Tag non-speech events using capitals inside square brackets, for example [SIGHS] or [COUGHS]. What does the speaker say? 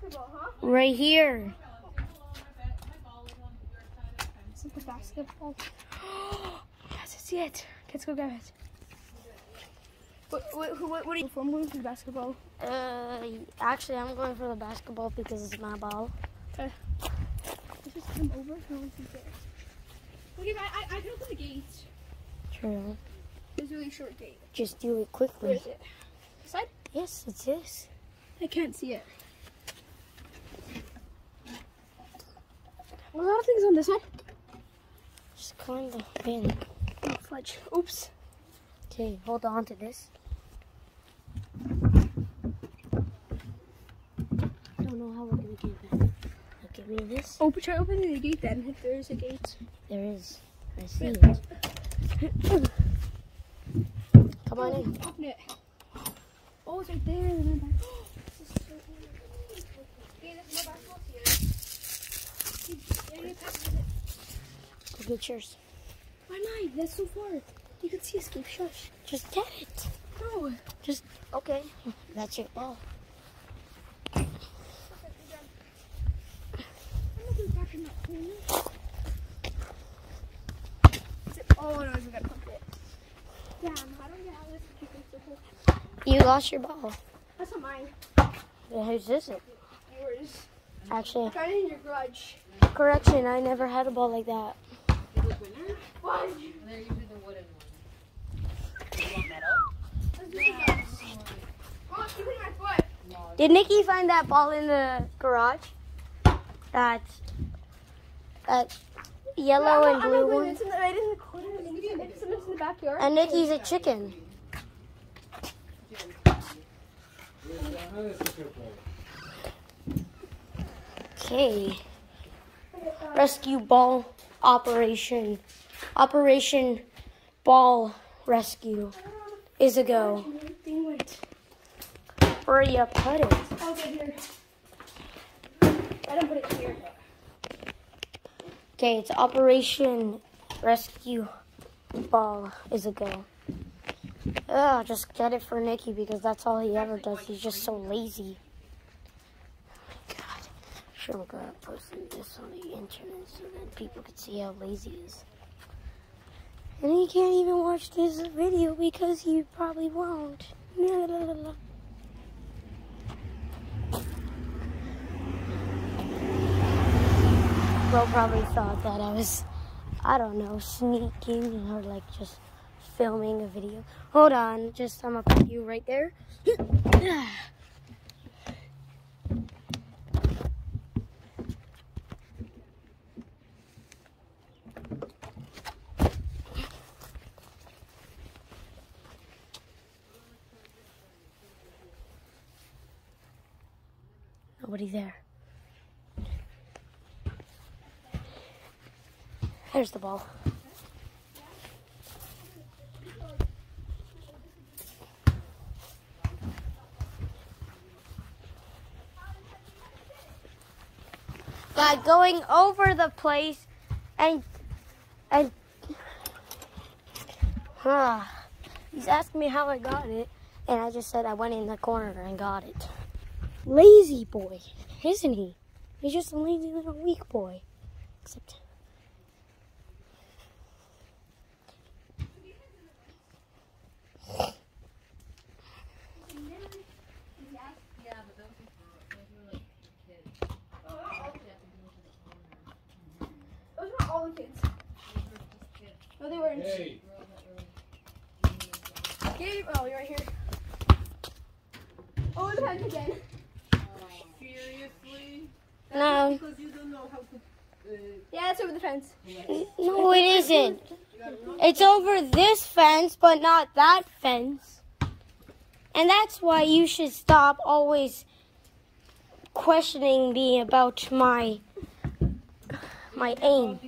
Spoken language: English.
basketball, huh? Right here. Is it the basketball? [GASPS] yes, I see it. Let's go grab it. What, what, what, what are you for? I'm going for the basketball. Uh, actually, I'm going for the basketball because it's my ball. Let's just come over. No one sees it. Okay, I, I, I can open the gate. True. It's a really short gate. Just do it quickly. is it? This side? Yes, it's this. I can't see it. A lot of things on this side. Just climb the pin. Oh, fudge. Oops. Okay, hold on to this. I don't know how we're gonna get back. Now give me this. Oh, but try opening the gate then, if there is a gate. There is. I see it. [COUGHS] Come on in. Open it. Oh, it's right there. [GASPS] and then back- This is so weird. Okay, there's no basketballs here. Yeah, you pass Go. Why not? That's so far. You can see escape. Shush. Just get it. No. Just okay. That's your ball. I'm gonna go back in that corner. Is it- Oh no, we gotta pump it. Damn, I don't get how this is so cool. You lost your ball. That's not mine. Yeah, Whose is it? Yours. Actually, I got it in your garage. correction. I never had a ball like that. Fudge. They're usually the wooden ones. Let's do it again. Oh, keep it in my foot. Did Nikki find that ball in the garage? That that yellow No, and blue one. It's in the, right in the corner. It's, it's in the backyard. And Nikki's a chicken. Okay. Rescue ball operation. Operation ball rescue is a go. Where you put it? Okay, here. I don't put it here. Okay, it's Operation Rescue Ball is a go. Ugh, just get it for Nikki because that's all he ever does. He's just so lazy. Sure we're gonna post this on the internet so that people can see how lazy he is. And he can't even watch this video because he probably won't. [LAUGHS] Bro probably thought that I was, I don't know, sneaking or like just filming a video. Hold on, just I'm gonna put you right there. [CLEARS THROAT] Nobody there. There's the ball. By going over the place and and huh, [SIGHS] he's asking me how I got it, and I just said I went in the corner and got it. Lazy boy, isn't he? He's just a lazy little weak boy. Except Yeah, but those were, those were like kids. Oh, not all, You have to go to the corner. those are all the kids. Those were just kids. No, they weren't. Hey, Girls that were Gabe, oh, you're right here. Oh, the pen again. No, Because you don't know how to. Uh, Yeah, it's over the fence. no, it isn't. It's over this fence, but not that fence. And that's why you should stop always questioning me about my my aim.